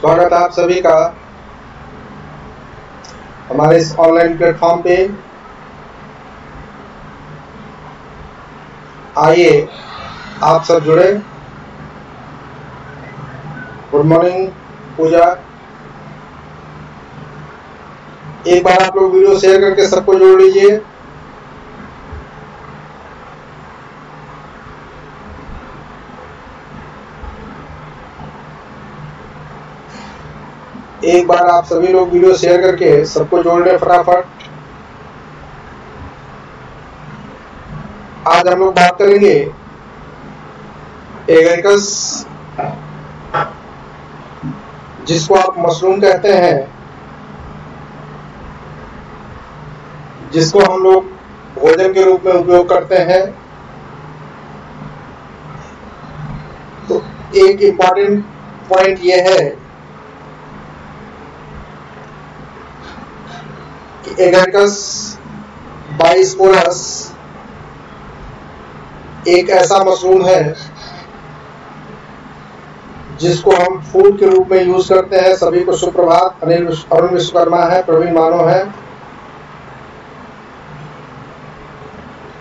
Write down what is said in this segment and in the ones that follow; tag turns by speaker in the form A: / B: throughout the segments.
A: स्वागत आप सभी का हमारे इस ऑनलाइन प्लेटफॉर्म पे। आइए, आप सब जुड़े। Good morning Puja. एक बार आप लोग वीडियो शेयर करके सबको जोड़ लीजिए। एक बार आप सभी लोग वीडियो शेयर करके सबको जोड़ लें फटाफट। आज हम लोग बात करेंगे एगरिकस जिसको आप मशरूम कहते हैं। जिसको हम लोग भोजन के रूप में उपयोग करते हैं। तो एक इंपॉर्टेंट पॉइंट यह है कि एगरिकस बाइस्पोरस एक ऐसा मशरूम है जिसको हम फ़ूड के रूप में यूज़ करते हैं। सभी को सुप्रभात। अनिल अरुण विश्वकर्मा है, प्रवीण मानो है।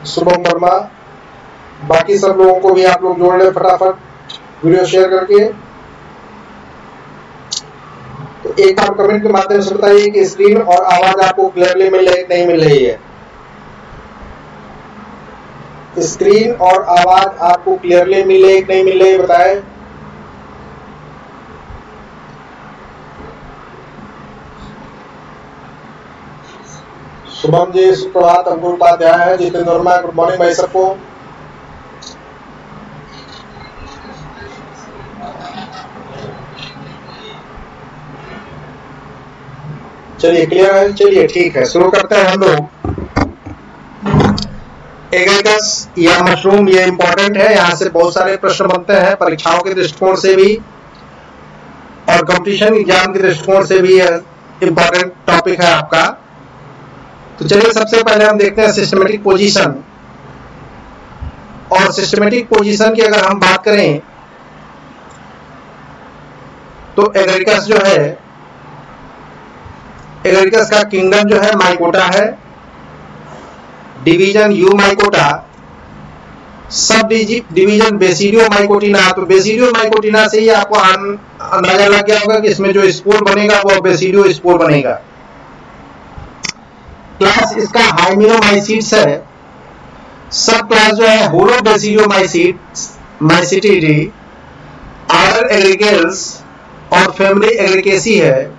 A: शुभम वर्मा। बाकी सब लोगों को भी आप लोग जोड़ लें फटाफट। वीडियो शेयर करके। एक आप कमेंट के माध्यम से बताइए कि स्क्रीन और आवाज़ आपको क्लियरली मिल रही, नहीं मिल रही है। स्क्रीन और आवाज़ आपको क्लियरली मिल रही नहीं मिल रही बताएँ। शुभम जी, सुप्रभात अंकुर उपाध्याय है। जितेंद्र वर्मा गुड मॉर्निंग भाई सबको। चलिए क्लियर है? चलिए, ठीक है। शुरू करते हैं हम लोग। एगरिकस या मशरूम ये इंपॉर्टेंट है। यहाँ से बहुत सारे प्रश्न बनते हैं, परीक्षाओं के दृष्टिकोण से भी और कंपटीशन एग्ज़ाम के दृष्टिकोण से भी इंपॉर्टेंट टॉपिक है आपका। तो चलिए, सबसे पहले हम देखते हैं सिस्टमेटिक पोजीशन और सिस्टमेटिक पोजीशन की अगर हम बात करें तो एग्रिकस जो है एग्रिकस का किंगडम जो है, माइकोटा है। Division Eumycota. Sub division Basidiomycotina तो बेसिडियो माइकोटिना से ही आपको अंदाज़ा लग गया होगा कि इसमें जो स्पोर बनेगा, वो बेसिडियो स्पोर बनेगा। क्लास इसका हाइमिनोमाइसिट्स है। सब क्लास जो है होलो बेसिडियोमाइसिट्स माइसिटिडी आर्डर एग्रीगेल्स और फैमिली एग्रीकेसी है।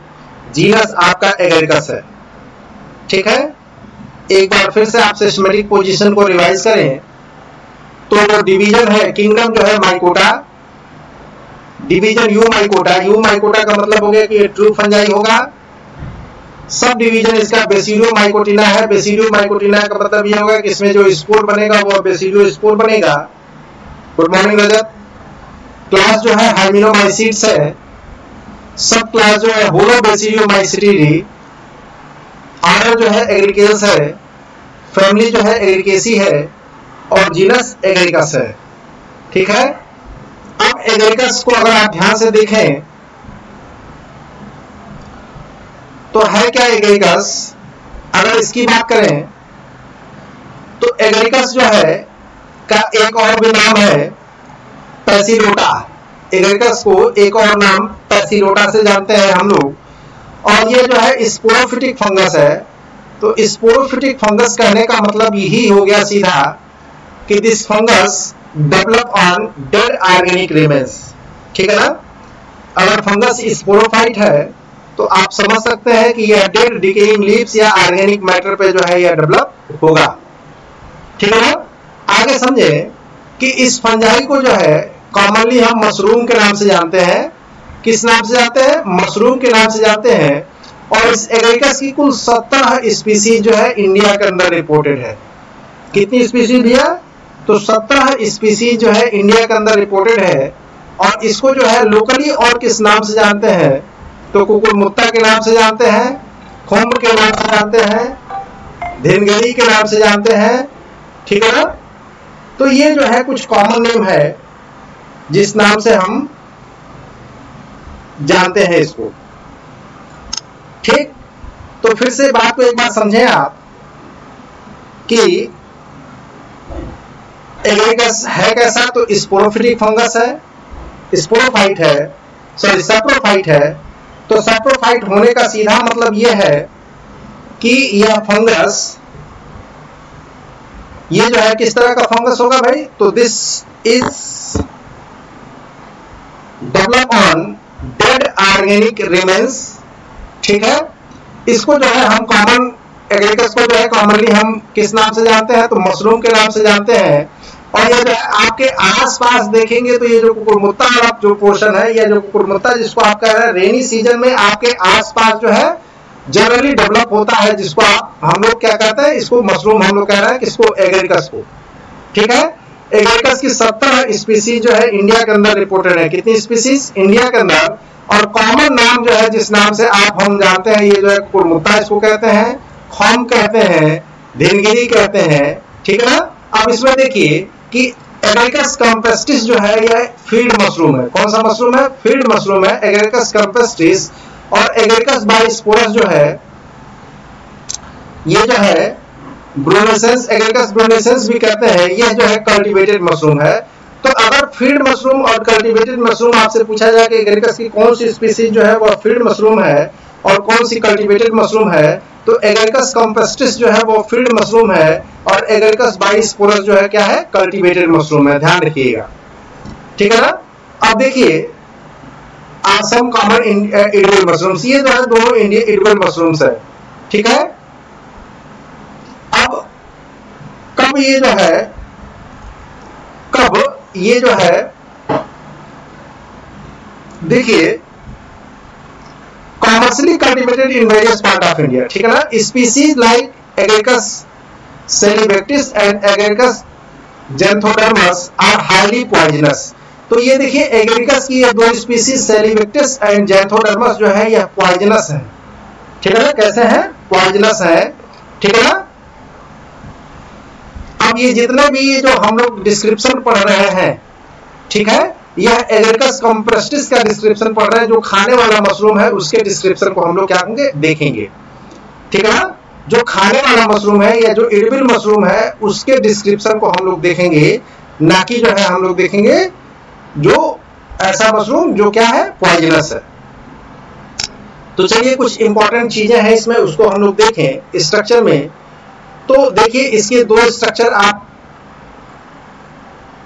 A: जीनस आपका एग्रीकस है। ठीक है? एक बार फिर से आप सिस्टमेटिक पोजीशन को रिवाइज करें। तो डिवीज़न है किंगडम जो है, mycota. Division Eumycota. You mycota का मतलब हो गया कि ट्रू फंजाई होगा। सब डिवीज़न इसका बेसिडियो माइकोटिना है। बेसिडियो माइकोटिना का मतलब ये होगा कि इसमें जो स्पोर बनेगा, वो बेसिडियो स्पोर बनेगा। गुड मॉर्निंग रजत क्लास जो है हाइमिनोमाइसिट्स है। सब क्लास जो है होलो बेसिडियो माइसिटिडी आर्डर जो है एग्रीकेल्स है। फैमिली जो है एग्रीकेसी है। और जीनस एग्रीकस है। ठीक है? अब एग्रीकस को अगर आप ध्यान से देखें तो है क्या एग्रीकस अगर इसकी बात करें तो एग्रीकस जो है, का एक और भी नाम है पैसिलोटा एग्रीकस को एक और नाम पैसिलोटा से जानते हैं हम लोग। और ये जो है स्पोरोफिटिक फंगस है। तो स्पोरोफिटिक फंगस कहने का मतलब यही हो गया सीधा कि this fungus develop on dead organic remains ठीक है ना? अगर फंगस स्पोरोफाइट है तो आप समझ सकते हैं कि यह डेड डिकेइंग लीव्स या ऑर्गेनिक मैटर पे जो है यह डेवलप होगा। ठीक है ना? आगे समझे कि इस फंजाई को जो है कॉमनली हम मशरूम के नाम से जानते हैं। किस नाम से जानते हैं? मशरूम के नाम से जानते हैं। और इस एग्रिकस की कुल सत्तर स्पीसीज जो है इंडिया के अंदर रिपोर्टेड है। कितनी स्पीसीज दिया तो सत्रह स्पीसीज जो है इंडिया के अंदर रिपोर्टेड है। और इसको जो है लोकली और किस नाम से जानते हैं? तो कुकुर मुत्ता के नाम से जानते हैं, खुम्ब के नाम से जानते हैं, धिनगरी के नाम से जानते हैं। ठीक है ना? तो ये जो है कुछ कॉमन नेम है। जिस नाम से हम जानते हैं इसको। ठीक? तो फिर से बात को एक बार समझें आप कि एग्रीकस है कैसा? तो स्पोरोफिटिक फंगस है, स्पोरोफाइट है सॉरी सेप्रोफाइट है। तो सेप्रोफाइट होने का सीधा मतलब यह है कि यह फंगस, ये जो है किस तरह का फंगस होगा भाई? तो this is develop on dead organic remains ठीक है? इसको जो है हम कॉमन एग्रीकस को जो है कॉमनली हम किस नाम से जानते हैं? तो मशरूम के नाम से जानते हैं। और ये जो है आपके आसपास देखेंगे तो ये जो कुकुरमुत्ता जो पोर्शन है, या जो कुकुरमुत्ता जिसको आप कह रहे हैं रेनी सीज़न में आपके आसपास जो है जनरली डेवलप होता है, जिसको आप हम लोग क्या कहते हैं? इसको मशरूम हम लोग कह रहे हैं, किसको? एग्रीकस को। ठीक है? एग्रीकस की सत्तर स्पीसीज जो है इंडिया के अंदर रिपोर्टेड है। कितनी स्पीसीज इंडिया के अंदर। और कॉमन नाम जो है, जिस नाम से आप हम जानते हैं, ये जो है कुरमुत्ता इसको कहते हैं खम कहते हैं धीनगिरी कहते हैं। ठीक है ना? अब इसमें देखिए कि एग्रेकस कंपेस्टिस जो है यह फ़ील्ड मशरूम है। कौन सा मशरूम है? फ़ील्ड मशरूम है। एग्रेकस कंपेस्टिस और एग्रेकस बाइस्पोरस जो है, ये जो है ब्रोनेसेंस एग्रेकस ब्रोनेसेंस भी कहते हैं यह जो है कल्टीवेटेड मशरूम है। तो अगर फ़ील्ड मशरूम और कल्टीवेटेड मशरूम आपसे पूछा जाए कि एग्रेकस की कौन सी स्पीसीज जो है वह फ़ील्ड मशरूम है और कौन सी कल्टीवेटेड मशरूम है तो एग्रेकस कम्पेस्टिस जो है वो फ़ील्ड मशरूम है और एग्रेकस बाइस्पोरस जो है क्या है? कल्टीवेटेड मशरूम है। ध्यान रखिएगा। ठीक है ना? अब देखिए, आसम कॉमन इडिबल मशरूम्स ये जो है दोनों इंडियन इडिबल मशरूम्स है। ठीक है अब कब ये जो है, कब ये जो है, देखिए commercially cultivated in various part of India ठीक है ना? Species like Agaricus celebatis and Agaricus xanthodermus are highly poisonous तो ये देखिए एगेकस की ये दो स्पीसीज सेलिबेटिस एंड जेंथोडर्मस जो है यह पॉइजनस है। ठीक है ना? कैसे है? पॉइजनस है। ठीक है ना? अब ये जितने भी ये जो हम लोग डिस्क्रिप्शन पढ़ रहे हैं, ठीक है? यह एगरकस कम्प्रेस्टिस का डिस्क्रिप्शन पढ़ रहे हैं, जो खाने वाला मशरूम है, उसके डिस्क्रिप्शन को हम लोग क्या होंगे देखेंगे। ठीक है जो खाने वाला मशरूम है, या जो इडबिल मशरूम है, उसके डिस्क्रिप्शन को हम लोग देखेंगे। ना कि जो है, हम लोग देखेंगे, जो ऐसा मशरूम जो क्या है? पॉइजनस है। तो चलिए, कुछ इंपॉर्टेंट चीज़ें हैं इसमें, उसको हम लोग देखें। स्ट्रक्चर में तो देखिए इसके दो स्ट्रक्चर आप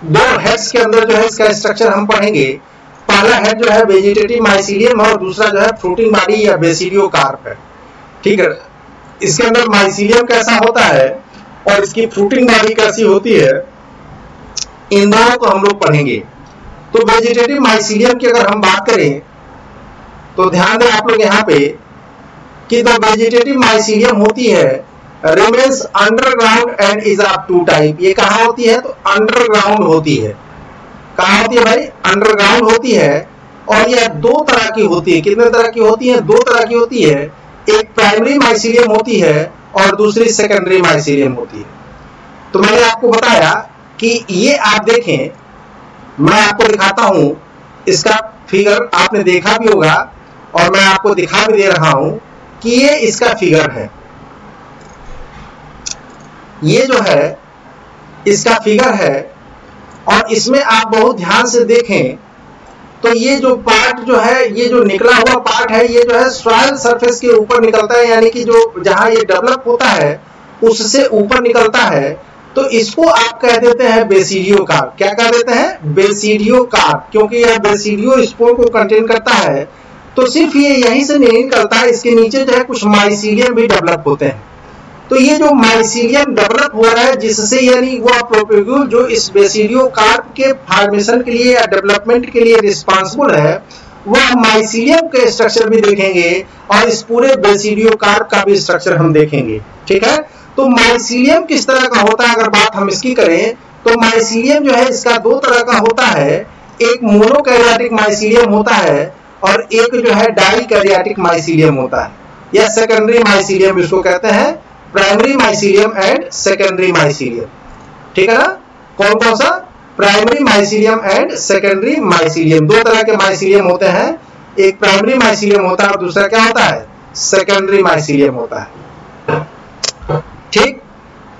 A: दो हेड्स के अंदर जो है इसका स्ट्रक्चर हम पढ़ेंगे। पहला हेड जो है वेजिटेटिव माइसीलियम और दूसरा जो है फ्रूटिंग बॉडी या बेसिलियो कार्प है। ठीक है? इसके अंदर माइसिलियम कैसा होता है और इसकी फ्रूटिंग बॉडी कैसी होती है, इन दोनों को हम लोग पढ़ेंगे। तो वेजिटेटिव माइसिलियम की अगर हम बात करें तो ध्यान दें आप लोग यहाँ पे कि द वेजिटेटिव माइसीलियम होती है remains underground and is of two type ये कहा होती है? तो अंडरग्राउंड होती है। कहा होती है भाई? अंडरग्राउंड होती है और यह दो तरह की होती है। कितने तरह की होती है? दो तरह की होती है। एक प्राइमरी माइसिलियम होती है और दूसरी सेकेंडरी माइसीलियम होती है। तो मैंने आपको बताया कि ये आप देखें, मैं आपको दिखाता हूँ। इसका फिगर आपने देखा भी होगा और मैं आपको दिखा भी दे रहा हूँ कि ये इसका फिगर है। ये जो है, इसका फिगर है, और इसमें आप बहुत ध्यान से देखें तो ये जो पार्ट जो है, ये जो निकला हुआ पार्ट है, ये जो है सॉइल सरफेस के ऊपर निकलता है, यानी कि जो जहाँ ये डेवलप होता है, उससे ऊपर निकलता है। तो इसको आप कह देते हैं बेसिडियो कार्प क्या कह देते हैं? बेसिडियो कार्प क्योंकि यह बेसिडियो स्पोर को कंटेन करता है। तो सिर्फ़ ये यहीं से नहीं निकलता है इसके नीचे जो है कुछ माइसीलियम भी डेवलप होते हैं। तो ये जो माइसीलियम डेवलप हो रहा है, जिससे यानी वह प्रोपेग्यूल जो इस बेसिडियो कार्प के फॉर्मेशन के लिए या डेवलपमेंट के लिए रिस्पॉन्सिबल है वह माइसीलियम के स्ट्रक्चर भी देखेंगे और इस पूरे बेसिडियो कार्प का भी स्ट्रक्चर हम देखेंगे, ठीक है? तो माइसीलियम किस तरह का होता है? अगर बात हम इसकी करें तो माइसीलियम जो है, इसका दो तरह का होता है। एक मोनोकैरियाटिक माइसीलियम होता है और एक जो है डाई माइसीलियम होता है, या सेकेंडरी माइसीलियम इसको कहते हैं primary mycelium and secondary mycelium ठीक है ना? कौन कौन सा? Primary mycelium and secondary mycelium दो तरह के माइसीलियम होते हैं। एक प्राइमरी माइसिलियम होता है और दूसरा क्या होता है? सेकेंडरी माइसिलियम होता है। ठीक?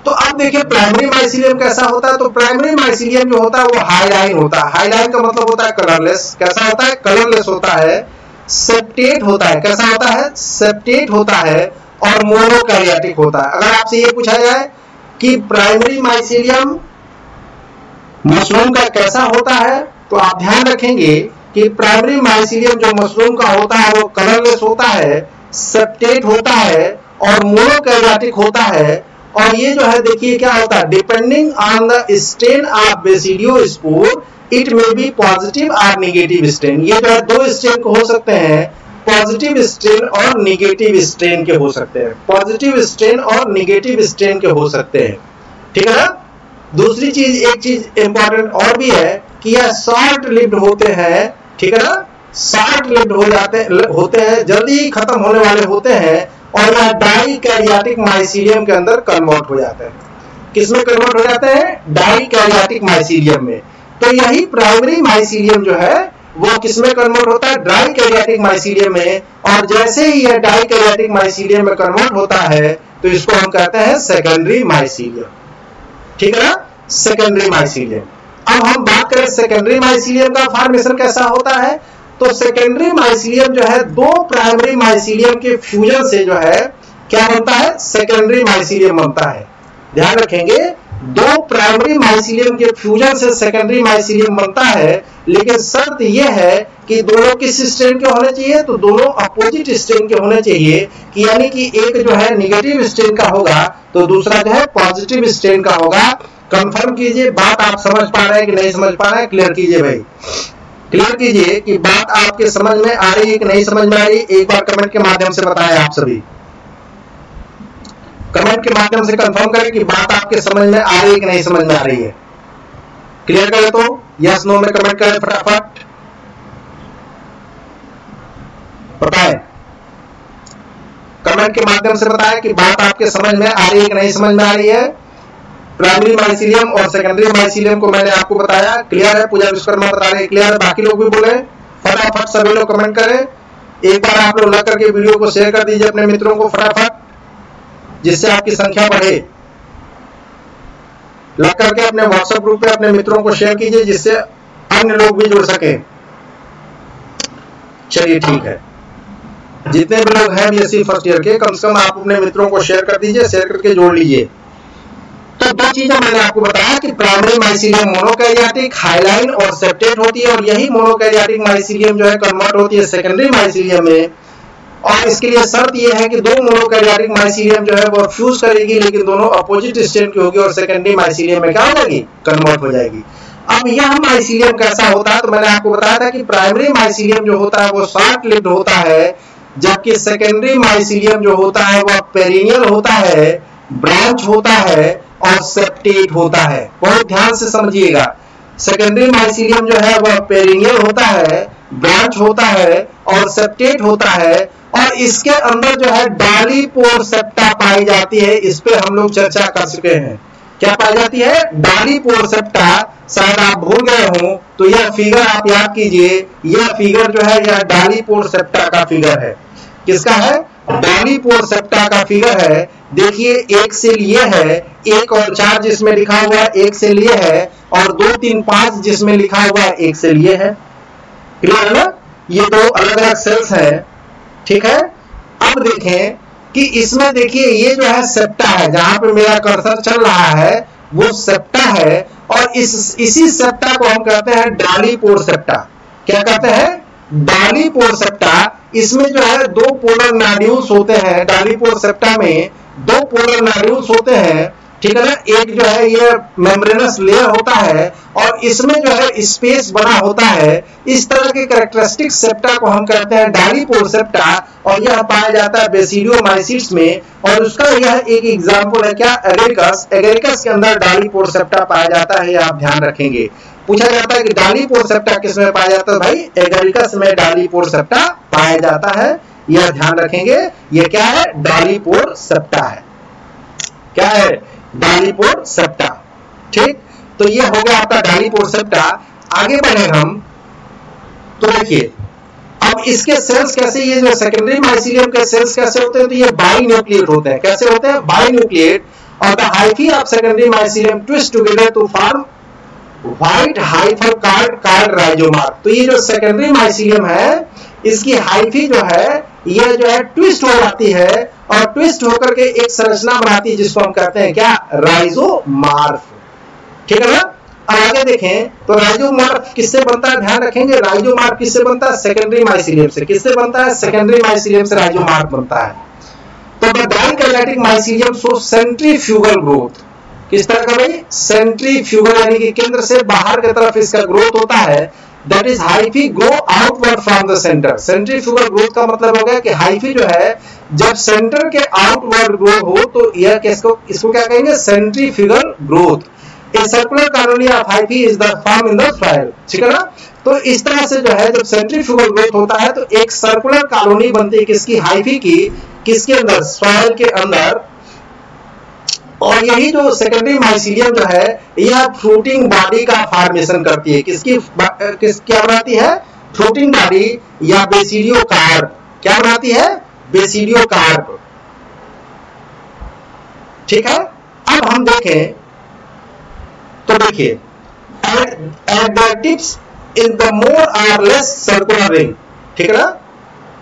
A: तो अब देखिए प्राइमरी माइसिलियम कैसा होता है? तो प्राइमरी माइसिलियम जो होता है, वो हाईलाइन होता है। हाईलाइन का मतलब होता है कलरलेस कैसा होता है? कलरलेस होता है। सेप्टेट होता है। कैसा होता है? सेप्टेट होता है। और मोनोकैरियाटिक होता है। अगर आपसे ये पूछा जाए कि प्राइमरी माइसिलियम मशरूम का कैसा होता है तो आप ध्यान रखेंगे कि प्राइमरी माइसिलियम जो मशरूम का होता है, वो कलरलेस होता है सेप्टेट होता है और मोनोकैरियाटिक होता है। और ये जो है, देखिए क्या होता है depending on the strain of basidiospore it may be positive और निगेटिव स्टेन ये जो है, दो स्टेन हो सकते हैं। पॉजिटिव स्ट्रेन और निगेटिव स्ट्रेन के हो सकते हैं। पॉजिटिव स्ट्रेन और निगेटिव स्ट्रेन के हो सकते हैं। ठीक है ना? दूसरी चीज़, एक चीज़ इंपॉर्टेंट और भी है कि यह शॉर्ट लिव्ड होते हैं। ठीक है ना? शॉर्ट लिव्ड हो जाते, होते हैं, जल्दी खत्म होने वाले होते हैं और यह डाई कैरियाटिक माइसीलियम के अंदर कन्वर्ट हो जाते हैं। किसमें कन्वर्ट हो जाते हैं? डाई कैरियाटिक माइसीलियम में। तो यही प्राइमरी माइसीलियम जो है वो किसमें कन्वर्ट होता है? ड्राई कैरियाटिक माइसीलियम में। और जैसे ही यह डाई कैरियाटिक माइसीलियम में कन्वर्ट होता है तो इसको हम कहते हैं सेकेंडरी माइसीलियम ठीक है ना? सेकेंडरी माइसीलियम अब हम बात करें सेकेंडरी माइसीलियम का फॉर्मेशन कैसा होता है? तो सेकेंडरी माइसीलियम जो है, दो प्राइमरी माइसीलियम के फ्यूजन से जो है, क्या बनता है? सेकेंडरी माइसीलियम बनता है। ध्यान रखेंगे दो प्राइमरी माइसिलियम के फ्यूजन से सेकेंडरी माइसिलियम बनता है, लेकिन शर्त यह है कि दोनों किस स्ट्रेन के होने चाहिए? तो दोनों अपोजिट स्ट्रेन के होने चाहिए, कि यानी कि एक जो है निगेटिव स्ट्रेन का होगा तो दूसरा जो है पॉजिटिव स्ट्रेन का होगा। कंफर्म कीजिए, बात आप समझ पा रहे हैं कि नहीं समझ पा रहे हैं? क्लियर कीजिए भाई। क्लियर कीजिए कि बात आपके समझ में आ रही है कि नहीं समझ में आ रही? एक बार कमेंट के माध्यम से बताएँ आप सभी। कमेंट के माध्यम से कंफर्म करें कि बात आपके समझ में आ रही है कि नहीं समझ में आ रही है। क्लियर करें तो यस नो में कमेंट करें फटाफट। बताएँ। कमेंट के माध्यम से बताएँ कि बात आपके समझ में आ रही है कि नहीं समझ में आ रही है। प्राइमरी माइसिलियम और सेकेंडरी माइसिलियम को मैंने आपको बताया। क्लियर है? पूजा विश्वकर्मा बता रहे क्लियर है? बाकी लोग भी बोले फटाफट सभी लोग कमेंट करें। एक बार आप लोग लग करके वीडियो को शेयर कर दीजिए अपने मित्रों को फटाफट। जिससे आपकी संख्या बढ़े। लग करके अपने व्हाट्सएप ग्रुप पे अपने मित्रों को शेयर कीजिए, जिससे अन्य लोग भी जुड़ सके। चलिए ठीक है। जितने भी लोग हैं बीएससी फ़र्स्ट ईयर के, कम से कम आप अपने मित्रों को शेयर कर दीजिए शेयर करके जोड़ लीजिए। तो दो चीज़ें मैंने आपको बताया कि प्राइमरी माइसिलियम मोनोकैरियाटिक हाईलाइन और सेप्टेट होती है, और यही मोनोकैरियाटिक माइसिलियम जो है कन्वर्ट होती है सेकेंडरी माइसिलियम में। और इसके लिए शर्त यह है कि दो मोनोकैरियाटिक माइसीलियम जो है वो फ्यूज करेगी, लेकिन दोनों अपोजिट स्टेट की होगी और सेकेंडरी माइसीलियम में क्या हो जाएगी? कन्वर्ट हो जाएगी। अब यह माइसीलियम कैसा होता है? तो मैंने आपको बताया था कि प्राइमरी माइसीलियम जो होता है वो शॉर्ट लिव्ड होता है, जबकि सेकेंडरी माइसीलियम जो होता है वह पेरिनियल होता है ब्रांच होता है और सेप्टेट होता है। बहुत ध्यान से समझिएगा। सेकेंडरी माइसीलियम जो है वह पेरिनियल होता है ब्रांच होता है और सेप्टेट होता है और इसके अंदर जो है डाली पोरसेप्टा पाई जाती है, इस पे हम लोग चर्चा कर चुके हैं। क्या पाई जाती है? डाली पोरसेप्टा शायद आप भूल गए हो तो यह फिगर आप याद कीजिए, यह फिगर जो है, यह डाली पोर सेप्टा का फिगर है। किसका है? डाली पोर सेप्टा का फिगर है। देखिए, एक से लिए है, एक और चार जिसमें लिखा हुआ है, एक से लिए है, और दो तीन पाँच जिसमें लिखा हुआ है, एक से लिए है। क्लियर है ना? ये दो अलग अलग सेल्स है। ठीक है? अब देखें कि इसमें देखिए, ये जो है सेप्टा है, जहाँ पर मेरा कर्सर चल रहा है, वो सेप्टा है, और इस, इसी सेप्टा को हम कहते हैं डाली पोर सेप्टा क्या कहते हैं? डाली पोर सेप्टा इसमें जो है दो पोलर नाड्यूल्स होते हैं डाली पोर सेप्टा में दो पोलर नाड्यूल्स होते हैं ठीक है ना? एक जो है, ये मेम्ब्रेनस लेयर होता है और इसमें जो है स्पेस बना होता है। इस तरह के कैरेक्टरिस्टिक सेप्टा को हम कहते हैं डालीपोर सेप्टा और यह पाया जाता है बेसिडियोमाइसिट्स में। और उसका यह एक एग्जांपल है क्या? एगेरिकस एगेरिकस के अंदर डालीपोर सेप्टा पाया जाता है यह आप ध्यान रखेंगे। पूछा जाता है कि डालीपोर सेप्टा किसमें पाया जाता है? भाई एगेरिकस में डालीपोर सेप्टा पाया जाता है। यह ध्यान रखेंगे यह क्या है? डालीपोर सेप्टा है। क्या है? डालीपोर सेप्टा ठीक? तो ये हो गया आपका डालीपोर सेप्टा आगे बढ़े हम तो देखिए, अब इसके सेल्स कैसे ये जो सेकेंडरी माइसिलियम के सेल्स कैसे होते हैं तो ये बाई न्यूक्लिएट होते हैं। कैसे होते हैं? बाई न्यूक्लिएट और hyphae of secondary mycelium twist together to form white hyphal cord cord rhizomorph तो ये जो सेकेंडरी माइसिलियम है इसकी हाइफी जो है यह जो है ट्विस्ट हो जाती है और ट्विस्ट होकर के एक संरचना बनाती है जिसको हम कहते हैं क्या? राइजोमार्फ ठीक है ना? अब आगे देखें तो राइजोमार्फ किससे बनता है? ध्यान रखेंगे राइजोमार्फ किससे बनता है? सेकेंडरी माइसिलियम से। किससे बनता है? सेकेंडरी माइसिलियम से राइजोमार्फ बनता है। तो the dikaryotic mycelium so centrifugal growth किस तरह का भाई? सेंट्रीफ्यूगल यानी कि केंद्र से बाहर की तरफ़ इसका ग्रोथ होता है। That is hyphae grow outward from the centre centrifugal growth का मतलब हो गया कि हाइफी जो है, जब सेंटर के आउटवर्ड ग्रो हो तो यह किसको, इसको क्या कहेंगे? Centrifugal growth a circular colony of hyphae is the form in the soil. ठीक है ना? तो इस तरह से जो है, जब सेंट्री सेंट्रीफ्यूगल ग्रोथ होता है तो एक सर्कुलर कॉलोनी बनती है किसकी? हाइफी की, किसके अंदर? सॉइल के अंदर. और यही जो सेकेंडरी माइसिलियम जो है, यह फ्रूटिंग बॉडी का फॉर्मेशन करती है। किसकी, किस, क्या बनाती है? फ्रूटिंग बॉडी या बेसिडियो कार्प क्या बनाती है? बेसिडियो कार्प ठीक है? अब हम देखें तो देखिए tips in the more or less circular ring ठीक है ना?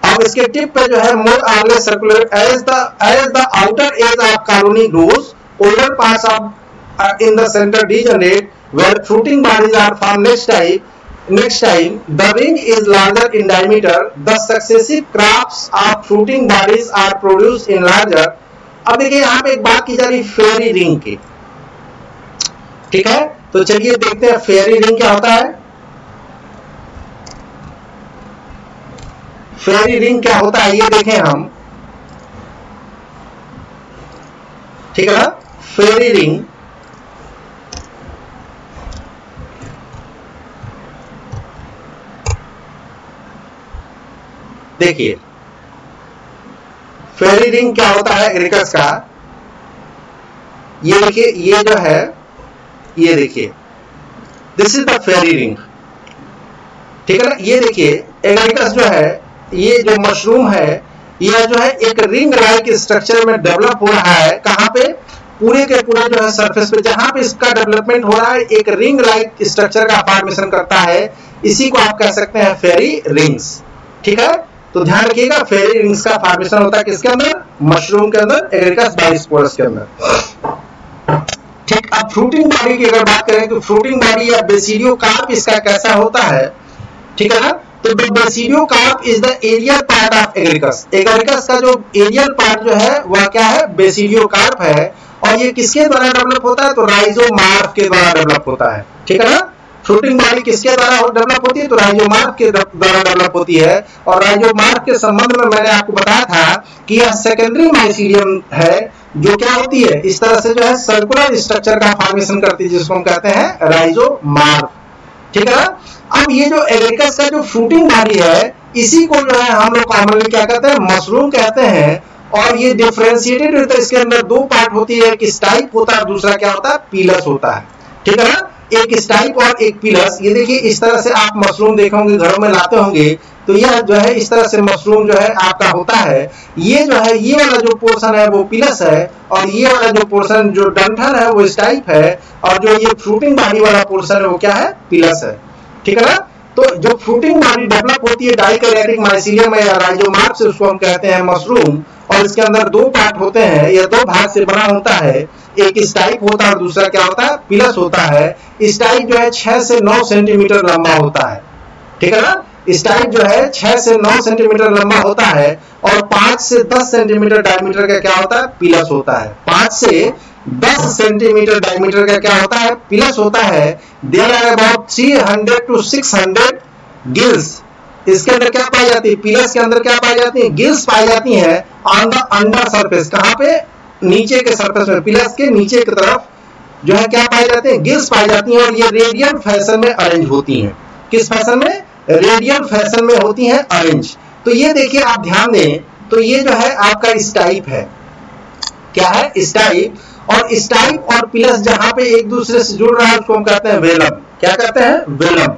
A: अब इसके टिप पे जो है more or less circular as the as the outer edge of colony grows older parts of uh, in the center degenerate where fruiting bodies are formed next time next time the ring is larger in diameter the successive crops of fruiting bodies are produced in larger अब देखिए यहाँ पे एक बात की जा रही फेरी ring की ठीक है तो चलिए देखते हैं फेरी रिंग क्या होता है फेरी रिंग क्या होता है ये देखें हम ठीक है ना? फेरी रिंग देखिए फेरी रिंग क्या होता है एग्रिकस का? ये देखिए, ये जो है, ये देखिए this is the fairy ring ठीक है ना? ये देखिए एग्रिकस जो है, ये जो मशरूम है यह जो है एक रिंग लाइक स्ट्रक्चर में डेवलप हो रहा है। कहाँ पे? पूरे के पूरे जो है सरफेस पे। जहाँ पे इसका डेवलपमेंट हो रहा है, एक रिंग लाइक स्ट्रक्चर का फॉर्मेशन करता है। इसी को आप कह सकते हैं फेरी रिंग्स ठीक है? तो ध्यान रखिएगा फेरी रिंग्स का फॉर्मेशन होता है किसके अंदर? मशरूम के अंदर एग्रिकस बाइस्पोरस के अंदर। ठीक, अब फ्रूटिंग बॉडी की अगर बात करें तो फ्रूटिंग बॉडी या बेसिडियो कार्प इसका कैसा होता है? ठीक है ना? तो basidiocarp is the aerial part of Agaricus Agaricus का जो एरियल पार्ट जो है, वह क्या है? बेसिडियो कार्प है। और ये किसके द्वारा डेवलप होता है? तो राइजोमार्फ के द्वारा डेवलप होता है। ठीक है ना? फ्रूटिंग बॉडी किसके द्वारा डेवलप होती है? तो राइजोमार्फ के द्वारा डेवलप होती है। और राइजोमार्फ के संबंध में मैंने आपको बताया था कि यह सेकेंडरी माइसीलियम है, जो क्या होती है? इस तरह से जो है सर्कुलर स्ट्रक्चर का फॉर्मेशन करती है, जिसको हम कहते हैं राइजोमार्फ ठीक है अब ये जो एरेकस का जो फ्रूटिंग बॉडी है, इसी को जो है, हम लोग कॉमनली क्या कहते हैं? मशरूम कहते हैं। और ये डिफ्रेंशिएटेड होता है, इसके अंदर दो पार्ट होती है, एक स्टाइप होता है, दूसरा क्या होता है? पीलस होता है। ठीक है ना? एक स्टाइप और एक पीलस ये देखिए, इस तरह से आप मशरूम देखे घरों में लाते होंगे तो यह जो है, इस तरह से मशरूम जो है, आपका होता है। ये जो है, ये वाला जो पोर्शन है, वो पिलस है, और ये वाला जो पोर्शन जो डंठन है, वो स्टाइप है, और जो ये फ्रूटिंग बॉडी वाला पोर्शन है, वो क्या है? पिलस है। ठीक है ना? तो जो फ्रूटिंग बॉडी डेवलप होती है डाइकैरियोटिक माइसीलियम या राइजोमार्फ से उसको हम कहते हैं मशरूम, और इसके अंदर दो पार्ट होते हैं, या दो भाग से बना होता है। एक स्टाइप होता है और दूसरा क्या होता है? पिलस होता है। स्टाइप जो है छह से नौ सेंटीमीटर लंबा होता है। ठीक है ना? स्टाइप जो है छह से नौ सेंटीमीटर लंबा होता है और पाँच से दस सेंटीमीटर डायमीटर का क्या होता है? पिलस होता है। पाँच से दस सेंटीमीटर डायमीटर का क्या होता है? पिलस होता है। There are about three hundred to six hundred gills इसके अंदर क्या पाई जाती है? पिलस के अंदर क्या पाई जाती है? गिल्स पाई जाती है ऑन द अंडर सरफेस कहाँ पे? नीचे के सरफेस में पिलस के नीचे की तरफ़ जो है क्या पाए जाते है? गिल्स पाई जाती हैं और ये रेडियल फ़ैशन में अरेंज होती हैं। किस फ़ैशन में? रेडियल फ़ैशन में होती हैं अरेंज तो ये देखिए, आप ध्यान दें तो ये जो है आपका स्टाइप है। क्या है? स्टाइप। और स्टाइप और पिलस जहाँ पे एक दूसरे से जुड़ रहा है, उसको हम कहते हैं वेलम क्या कहते हैं? वेलम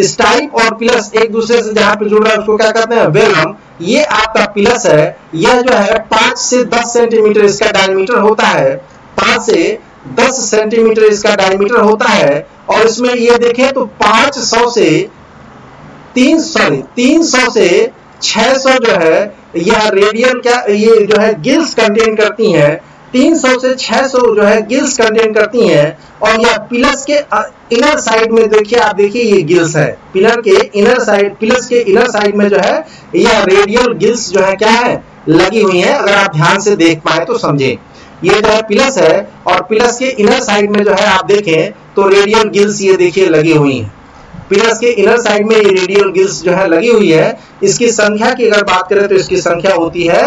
A: स्टाइप और प्लस एक दूसरे से जहाँ पे जुड़ रहा है, उसको क्या कहते हैं? वेलम ये आपका प्लस है। यह जो है, पाँच से दस सेंटीमीटर इसका डायमीटर होता है। पाँच से दस सेंटीमीटर इसका डायमीटर होता है। और इसमें ये देखें तो पाँच सौ से तीन सॉरी तीन सौ से छह सौ जो है, यह रेडियल क्या, ये जो है गिल्स कंटेन करती हैं। 300 से 600 जो है गिल्स कंटेन करती हैं। और यह पिलस के इनर साइड में देखिए, आप देखिए ये गिल्स है। पिलर के इनर साइड पिलस के इनर साइड में जो है, यह रेडियल गिल्स जो है क्या है? लगी हुई है। अगर आप ध्यान से देख पाए तो समझे। ये जो है पिलस है, और पिलस के इनर साइड में जो है आप देखें तो रेडियल गिल्स ये देखिए लगी हुई है। पिलस के इनर साइड में ये रेडियल गिल्स जो है लगी हुई है। इसकी संख्या की अगर बात करें तो इसकी संख्या होती है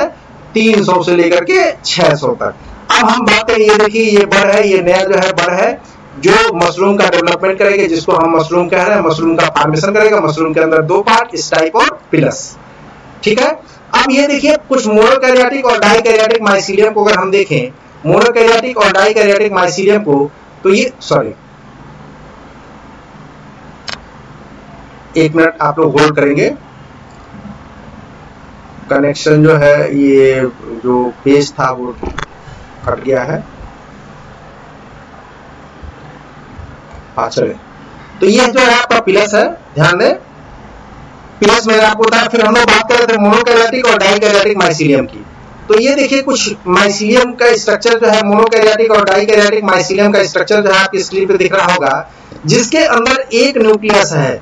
A: 300 से लेकर के 600 तक। अब हम बात ये देखिए, ये बड़ है, ये नया जो है बड़ है, जो मशरूम का डेवलपमेंट करेगा, जिसको हम मशरूम कह रहे हैं, मशरूम का फॉर्मेशन करेगा, मशरूम के अंदर दो पार्ट स्टाइप और पिलस ठीक है? अब ये देखिए, कुछ मोनोकैरियोटिक और डाइकैरियोटिक माइसीलियम को अगर हम देखें मोनोकैरियोटिक और डाइकैरियोटिक माइसीलियम को तो ये सॉरी एक मिनट आप लोग होल्ड करेंगे। कनेक्शन जो है, ये जो पेज था वो कट गया है। हाँ तो ये जो है आपका प्लस है, ध्यान दें। प्लस मैंने आपको बताया फिर हम लोग बात कर रहे थे मोनोकैरियोटिक और डाइकैरियोटिक माइसीलियम की। तो ये देखिए, कुछ माइसीलियम का स्ट्रक्चर जो है मोनोकैरियोटिक और डाइकैरियोटिक माइसीलियम का स्ट्रक्चर जो है, आपकी स्क्रीन पे दिख रहा होगा। जिसके अंदर एक न्यूक्लियस है,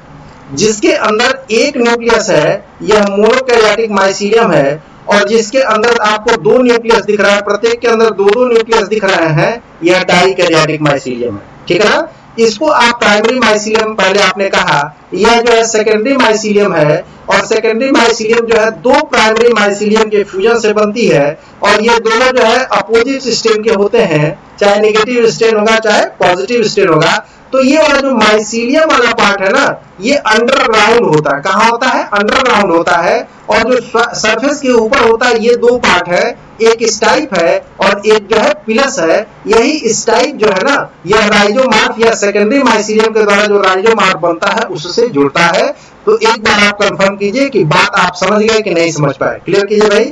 A: जिसके अंदर एक न्यूक्लियस है, यह मोनोकैरियोटिक माइसीलियम है और जिसके अंदर आपको दो न्यूक्लियस दिख रहा है, प्रत्येक के अंदर दो दो न्यूक्लियस दिख रहे हैं, यह डाइकैरियोटिक माइसीलियम है, ठीक है ना? इसको आप प्राइमरी माइसिलियम पहले आपने कहा, यह जो है सेकेंडरी माइसिलियम है, और सेकेंडरी माइसिलियम जो है दो प्राइमरी माइसिलियम के फ्यूजन से बनती है, और ये दोनों जो है अपोजिट स्टेन के होते हैं, चाहे नेगेटिव स्टेन होगा, चाहे पॉजिटिव स्टेन होगा तो ये वाला जो माइसीलियम वाला पार्ट है ना, ये अंडरग्राउंड होता है। कहा होता है? अंडरग्राउंड होता है। और जो सरफेस के ऊपर होता है, ये दो पार्ट है। एक स्टाइप है और एक जो है पिलस है। यही स्टाइप जो है ना, यह राइजोमार्फ या सेकेंडरी माइसीलियम के द्वारा जो राइजोमार्फ बनता है, उससे जुड़ता है। तो एक बार आप कंफर्म कीजिए कि बात आप समझ गए कि नहीं समझ पाए। क्लियर कीजिए भाई?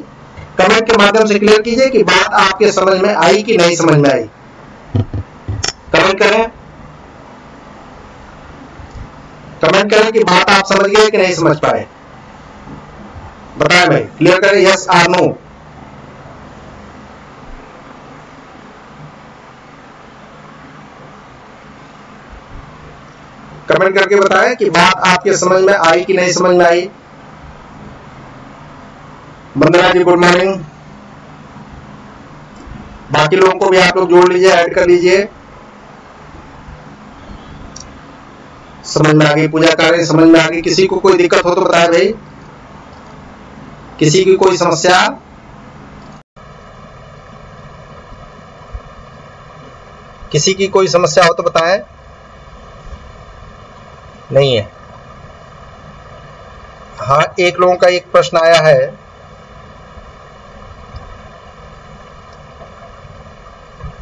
A: कमेंट के माध्यम से क्लियर कीजिए कि बात आपके समझ में आई कि नहीं समझ में आई। कमेंट करें। कमेंट करें कि बात आप समझ गए कि नहीं समझ पाए। बताएँ भाई क्लियर करें यस आर नो कमेंट करके बताएँ कि बात आपके समझ में आई कि नहीं समझ में आई। वंदना जी गुड मॉर्निंग बाकी लोगों को भी आप लोग जोड़ लीजिए ऐड कर लीजिए। समझ में आ गई, पूजा कार्य समझ में आ गई। किसी को कोई दिक्कत हो तो बताए भाई किसी की कोई समस्या? किसी की कोई समस्या हो तो बताएँ। नहीं है। हाँ एक लोगों का एक प्रश्न आया है।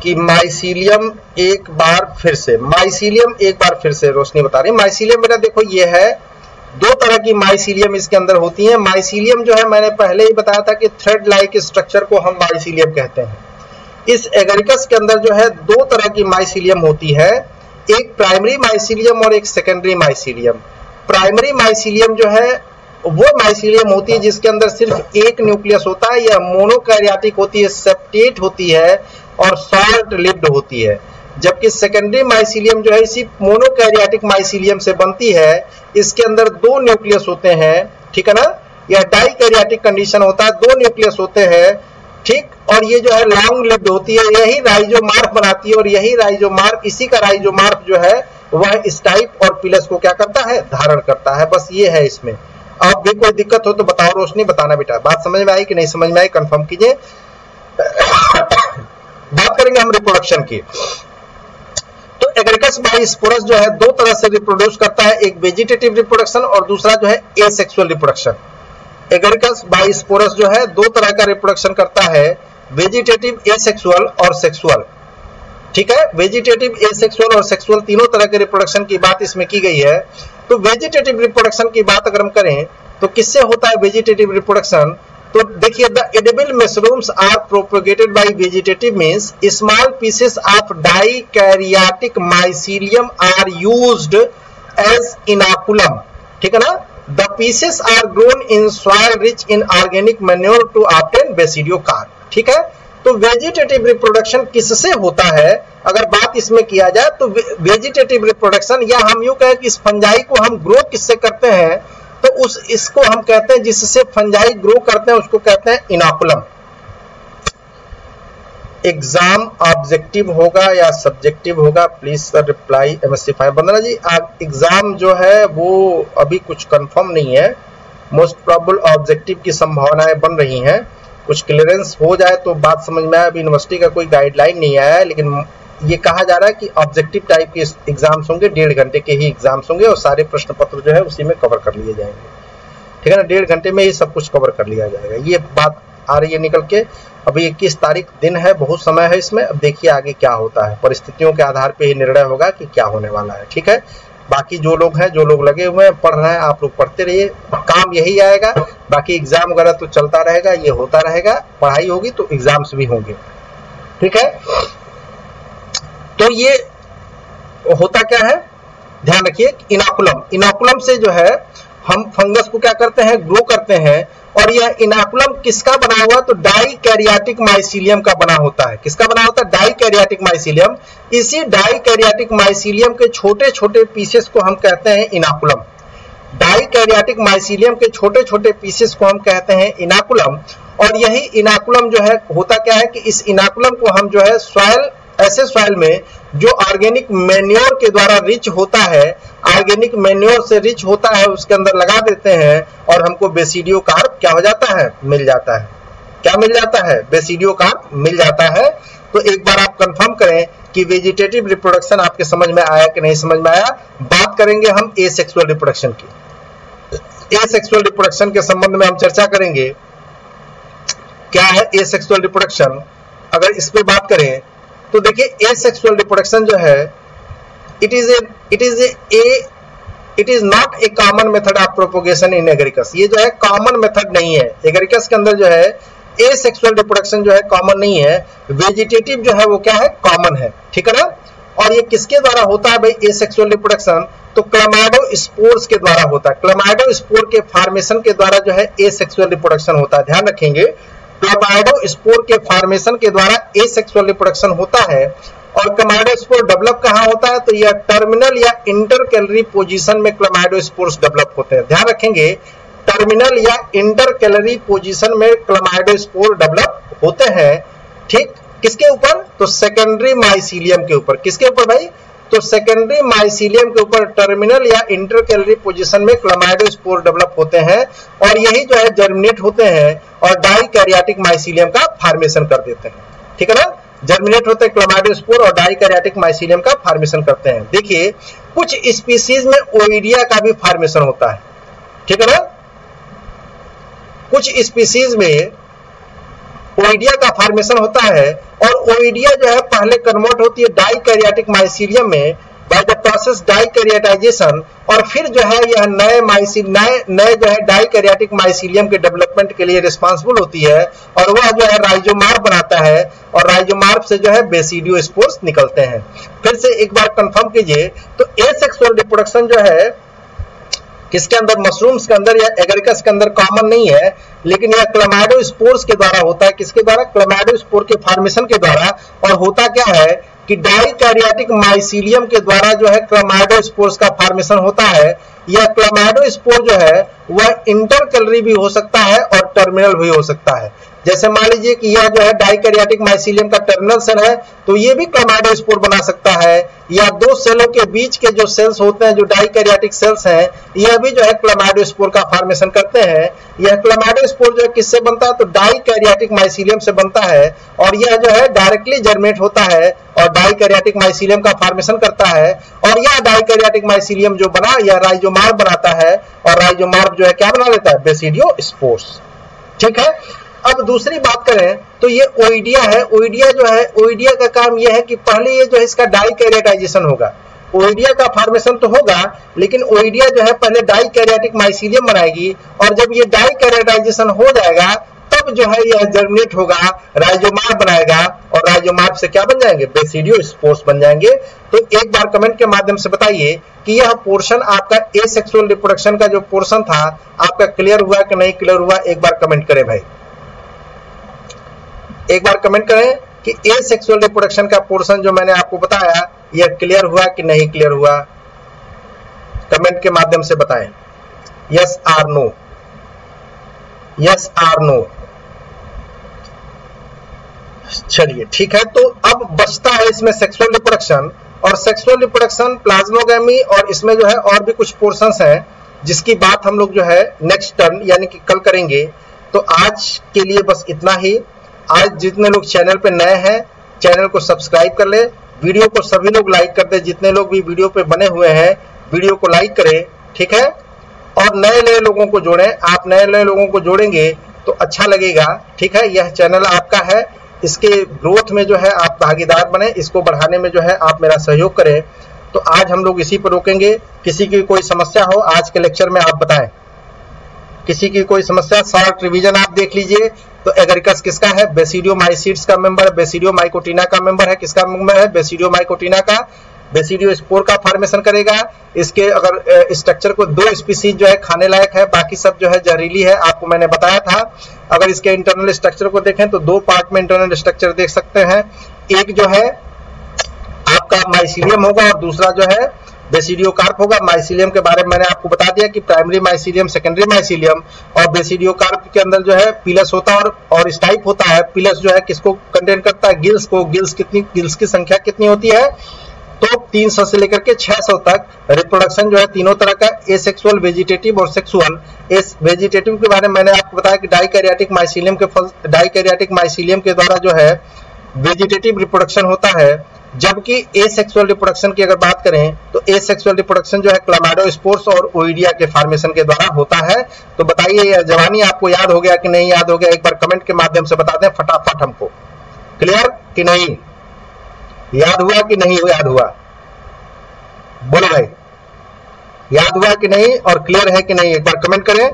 A: कि माइसीलियम एक बार फिर से माइसीलियम एक बार फिर से रोशनी बता रही माइसीलियम मेरा देखो, ये है, दो तरह की माइसीलियम इसके अंदर होती है। माइसीलियम जो है, मैंने पहले ही बताया था कि थ्रेड लाइक स्ट्रक्चर को हम माइसीलियम कहते हैं। इस एगरिकस के अंदर जो है, दो तरह की माइसीलियम होती है। एक प्राइमरी माइसीलियम और एक सेकेंडरी माइसीलियम प्राइमरी माइसीलियम जो है, वो माइसीलियम होती है जिसके अंदर सिर्फ़ एक न्यूक्लियस होता है या मोनोकैरियाटिक होती है सेप्टेट होती है। और सॉल्ट लिप्ड होती है। जबकि सेकेंडरी माइसिलियम जो है, इसी मोनोकैरियाटिक माइसीलियम से बनती है। इसके अंदर दो न्यूक्लियस होते हैं, ठीक है ना? या डाइकैरियाटिक कंडीशन होता है, दो न्यूक्लियस होते हैं, ठीक? और ये जो है लॉन्ग लिप्ड होती है, यही राइजो राइजोमार्फ बनाती है, और यही राइजो राइजोमार्फ इसी का राइजो राइजोमार्फ जो है, वह स्टाइप और पिलस को क्या करता है? धारण करता है। बस ये है इसमें। अब भी कोई दिक्कत हो तो बताओ, रोशनी बताना बेटा। बात समझ में आई कि नहीं समझ में आई? कंफर्म कीजिए। बात करेंगे हम रिप्रोडक्शन की। तो एग्रीकस बाइस्पोरस जो है, दो तरह से रिप्रोड्यूस करता है, एक वेजिटेटिव रिप्रोडक्शन और दूसरा जो है एसेक्सुअल रिप्रोडक्शन एग्रीकस बाइस्पोरस जो है, दो तरह का रिप्रोडक्शन करता है वेजिटेटिव एसेक्सुअल और सेक्सुअल ठीक है? वेजिटेटिव एसेक्सुअल और सेक्सुअल तीनों तरह के रिप्रोडक्शन की बात इसमें की गई है। तो वेजिटेटिव रिप्रोडक्शन की बात अगर हम करें तो किससे होता है वेजिटेटिव रिप्रोडक्शन तो देखिए the edible mushrooms are propagated by vegetative means small pieces of dikaryotic mycelium are used as inoculum ठीक है ना? The pieces are grown in soil rich in organic manure to obtain basidiocarp ठीक है? तो vegetative reproduction किससे होता है? अगर बात इसमें किया जाए तो वेजिटेटिव रिप्रोडक्शन या हम यूँ कहें कि इस फंजाई को हम ग्रो किससे करते हैं? तो उस, इसको हम कहते हैं, जिससे फंजाई ग्रो करते हैं, उसको कहते हैं इनाकुलम एग्ज़ाम ऑब्जेक्टिव होगा या सब्जेक्टिव होगा please sir reply MSc five Bandana ji exam जो है, वो अभी कुछ कंफर्म नहीं है. मोस्ट प्रॉबल ऑब्जेक्टिव की संभावनाएँ बन रही हैं. कुछ क्लियरेंस हो जाए तो बात समझ में आए, अभी यूनिवर्सिटी का कोई गाइडलाइन नहीं आया है, लेकिन ये कहा जा रहा है कि ऑब्जेक्टिव टाइप के एग्ज़ाम्स होंगे, डेढ़ घंटे के ही एग्ज़ाम्स होंगे और सारे प्रश्न पत्र जो है उसी में कवर कर लिए जाएँगे। ठीक है ना? डेढ़ घंटे में ही सब कुछ कवर कर लिया जाएगा। ये बात आ रही है निकल के। अभी इक्कीस तारीख दिन है, बहुत समय है इसमें। अब देखिए आगे क्या होता है। परिस्थितियों के आधार पर ही निर्णय होगा कि क्या होने वाला है। ठीक है? बाकी जो लोग हैं, जो लोग लगे हुए हैं, पढ़ रहे हैं, आप लोग पढ़ते रहिए। काम यही आएगा। बाकी एग्ज़ाम वगैरह तो चलता रहेगा, ये होता रहेगा। पढ़ाई होगी तो एग्ज़ाम्स भी होंगे। ठीक है? तो ये होता क्या है? ध्यान रखिए इनाकुलम इनाकुलम से जो है, हम फंगस को क्या करते हैं? ग्रो करते हैं। और यह इनाकुलम किसका बना हुआ? तो डाई कैरियाटिक माइसिलियम का बना होता है। किसका बना होता है? डाई कैरियाटिक माइसिलियम इसी डाई कैरियाटिक माइसिलियम के छोटे छोटे पीसेस को हम कहते हैं इनाकुलम डाई कैरियाटिक माइसिलियम के छोटे छोटे पीसेस को हम कहते हैं इनाकुलम और यही इनाकुलम जो है, होता क्या है कि इस इनाकुलम को हम जो है सॉयल ऐसे सॉइल में जो ऑर्गेनिक मेन्योर के द्वारा रिच होता है ऑर्गेनिक मेन्योर से रिच होता है, उसके अंदर लगा देते हैं और हमको बेसिडियो कार्ब क्या हो जाता है? मिल जाता है। क्या मिल जाता है? बेसिडियो कार्ब मिल जाता है। तो एक बार आप कंफर्म करें कि वेजिटेटिव रिप्रोडक्शन आपके समझ में आया कि नहीं समझ में आया? बात करेंगे हम ए सेक्सुअल रिप्रोडक्शन की। ए सेक्सुअल रिप्रोडक्शन के संबंध में हम चर्चा करेंगे। क्या है ए सेक्सुअल रिप्रोडक्शन अगर इस पर बात करें तो देखिए ए सेक्सुअल रिप्रोडक्शन जो है it is it is a it is not a common method of propagation in Agaricus ये जो है कॉमन मेथड नहीं है। एग्रीकस के अंदर जो है ए सेक्सुअल रिप्रोडक्शन जो है कॉमन नहीं है। वेजिटेटिव जो है, वो क्या है? कॉमन है। ठीक है ना? और ये किसके द्वारा होता है भाई? ए सेक्सुअल रिप्रोडक्शन तो क्लमाइडो स्पोर्स के द्वारा होता है। क्लमाइडो स्पोर के फॉर्मेशन के द्वारा जो है ए सेक्सुअल रिप्रोडक्शन होता है। ध्यान रखेंगे क्लोमाइडोस्पोर के फॉर्मेशन के द्वारा ए सेक्सुअल रिप्रोडक्शन होता है और क्लोमाइडोस्पोर डेवलप कहाँ होता है? तो यह टर्मिनल या इंटर कैलरी पोजीशन में क्लोमाइडोस्पोर्स डेवलप होते हैं। ध्यान रखेंगे टर्मिनल या इंटर कैलरी पोजीशन में क्लोमाइडोस्पोर डेवलप होते हैं। ठीक? किसके ऊपर? तो सेकेंडरी माइसीलियम के ऊपर। किसके ऊपर भाई? तो सेकेंडरी माइसीलियम के ऊपर टर्मिनल या इंटरकैलरी पोजीशन में क्लमाइडोस्पोर डेवलप होते हैं और यही जो है जर्मिनेट होते हैं और डाई कैरियाटिक माइसीलियम का फॉर्मेशन कर देते हैं। ठीक है ना? जर्मिनेट होते हैं क्लमाइडोस्पोर और डाई कैरियाटिक माइसीलियम का फॉर्मेशन करते हैं। देखिए, कुछ स्पीसीज में ओइडिया का भी फॉर्मेशन होता है। ठीक है ना? कुछ स्पीसीज में ओइडिया का फॉर्मेशन होता है और ओइडिया जो है पहले कन्वर्ट होती है डाइकैरियोटिक माइसीलियम में बाय द प्रोसेस डाइकैरियोटाइजेशन और फिर जो है यह नए माइसिल नए नए जो है डाइकैरियोटिक माइसीलियम के डेवलपमेंट के लिए रिस्पांसिबल होती है और वह जो है राइजोमार्फ बनाता है और राइजोमार्फ से जो है बेसिडियो स्पोर्स निकलते हैं। फिर से एक बार कंफर्म कीजिए तो एसेक्सुअल रिप्रोडक्शन जो है किसके अंदर? मशरूम्स के अंदर या एगरिकस के अंदर कॉमन नहीं है, लेकिन यह क्लमाइडो स्पोर्स के द्वारा होता है। किसके द्वारा? क्लमाइडो स्पोर के फॉर्मेशन के द्वारा। और होता क्या है कि डाइकैरियोटिक माइसीलियम के द्वारा जो है क्लमाइडो स्पोर्स का फॉर्मेशन होता है। यह क्लमाइडो स्पोर जो है, वह इंटरकलरी भी हो सकता है और टर्मिनल भी हो सकता है। जैसे मान लीजिए कि यह जो है डाइकैरियोटिक माइसीलियम का टर्मिनल सेल है तो ये भी क्लोमाइडोस्पोर बना सकता है। या दो सेलों के बीच के जो सेल्स होते हैं, जो डाइकैरियोटिक सेल्स हैं, यह भी जो है का फॉर्मेशन करते हैं। यह क्लोमाइडोस्पोर जो है किससे बनता है? तो डाइकैरियोटिक माइसीलियम से बनता है और यह जो है डायरेक्टली जर्मेट होता है और डाइकैरियोटिक माइसीलियम का फॉर्मेशन करता है और यह डाइकैरियोटिक माइसीलियम जो बना, यह राइजोमार्ब बनाता है और राइजोमार्ब जो है क्या बना लेता है? बेसिडियो ठीक है? अब दूसरी बात करें तो ये ओइडिया है ओइडिया जो है ओइडिया का काम यह है कि पहले ये जो है इसका डाई डाइकैरियोटाइजेशन होगा। ओइडिया का फॉर्मेशन तो होगा, लेकिन ओइडिया जो है पहले डाई कैरियाटिक माइसीलियम बनाएगी, और जब ये डाई कैरियाटाइजेशन हो जाएगा, तब जो है यह जर्मिनेट होगा राइजोमार बनाएगा, और राइजोमार से क्या बन जाएँगे? बेसिडियो स्पोर्स बन जाएँगे। तो एक बार कमेंट के माध्यम से बताइए कि यह पोर्शन आपका ए सेक्सुअल रिप्रोडक्शन का जो पोर्शन था, आपका क्लियर हुआ कि नहीं? क्लियर हुआ? एक बार कमेंट करें भाई। एक बार कमेंट करें कि ए सेक्सुअल रिप्रोडक्शन का पोर्शन जो मैंने आपको बताया, यह क्लियर हुआ कि नहीं क्लियर हुआ? कमेंट के माध्यम से बताएँ। Yes or no yes or no चलिए, ठीक है तो अब बचता है इसमें सेक्सुअल रिप्रोडक्शन और सेक्सुअल रिप्रोडक्शन प्लाज्मोगेमी और इसमें जो है और भी कुछ पोर्शंस हैं, जिसकी बात हम लोग जो है नेक्स्ट टर्न यानी कि कल करेंगे। तो आज के लिए बस इतना ही। आज जितने लोग चैनल पे नए हैं, चैनल को सब्सक्राइब कर ले। वीडियो को सभी लोग लाइक कर दे, जितने लोग भी वीडियो पे बने हुए हैं, वीडियो को लाइक करें, ठीक है? और नए नए लोगों को जोड़ें। आप नए नए लोगों को जोड़ेंगे तो अच्छा लगेगा, ठीक है? यह चैनल आपका है। इसके ग्रोथ में जो है, आप भागीदार बने। इसको बढ़ाने में जो है, आप मेरा सहयोग करें। तो आज हम लोग इसी पर रोकेंगे। किसी की कोई समस्या हो, आज के लेक्चर में आप बताएँ। किसी की कोई समस्या शॉर्ट रिवीजन आप देख लीजिए। तो एगरिकस किसका है? बेसिडियो माइसीड्स का मेंबर है बेसिडियो माइकोटिना का मेंबर है, किसका मेंबर है? बेसिडियो माइकोटिना का। बेसिडियो स्पोर का फॉर्मेशन करेगा। इसके अगर स्ट्रक्चर को दो स्पीसीज जो है खाने लायक है, बाकी सब जो है जहरीली है, आपको मैंने बताया था। अगर इसके इंटरनल स्ट्रक्चर को देखें तो दो पार्ट में इंटरनल स्ट्रक्चर देख सकते हैं। एक जो है, आपका माइसीलियम होगा और दूसरा जो है बेसिडियो कार्प होगा। माइसीलियम के बारे में मैंने आपको बता दिया कि प्राइमरी माइसिलियम सेकेंडरी माइसिलियम और बेसिडियो कार्प के अंदर जो है पिलस होता है और, और स्टाइप होता है। पिलस जो है किसको कंटेन करता है? गिल्स को। गिल्स कितनी गिल्स की संख्या कितनी होती है? तो 300 से लेकर के 600 तक रिप्रोडक्शन जो है तीनों तरह का ए सेक्सुअल वेजिटेटिव और सेक्सुअल इस वेजिटेटिव के बारे में मैंने आपको बताया कि डाइकैरियाटिक माइसिलियम के फल डाइकैरियाटिक माइसीलियम के द्वारा जो है वेजिटेटिव रिप्रोडक्शन होता है। जबकि ए सेक्सुअल रिप्रोडक्शन की अगर बात करें तो ए सेक्सुअल रिप्रोडक्शन जो है क्लामाडो स्पोर्स और ओइडिया के फॉर्मेशन के द्वारा होता है। तो बताइए जवानी आपको याद हो गया कि नहीं याद हो गया? एक बार कमेंट के माध्यम से बता दें फटाफट हमको। क्लियर कि नहीं? याद हुआ कि नहीं याद हुआ? बोलो भाई। याद हुआ कि नहीं और क्लियर है कि नहीं? एक बार कमेंट करें।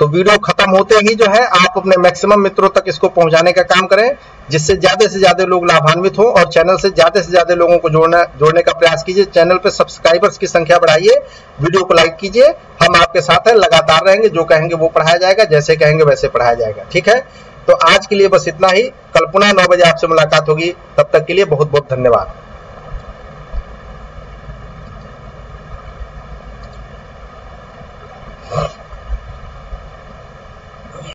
A: तो वीडियो खत्म होते ही जो है आप अपने मैक्सिमम मित्रों तक इसको पहुँचाने का काम करें, जिससे ज़्यादा से ज़्यादा लोग लाभान्वित हो और चैनल से ज़्यादा से ज़्यादा लोगों को जोड़ना, जोड़ने का प्रयास कीजिए। चैनल पर सब्सक्राइबर्स की संख्या बढ़ाइए, वीडियो को लाइक कीजिए। हम आपके साथ हैं, लगातार रहेंगे, जो कहेंगे वो पढ़ाया जाएगा, जैसे कहेंगे वैसे पढ़ाया जाएगा, ठीक है? तो आज के लिए बस इतना ही। कल पुनः नौ बजे आपसे मुलाकात होगी। तब तक के लिए बहुत बहुत धन्यवाद।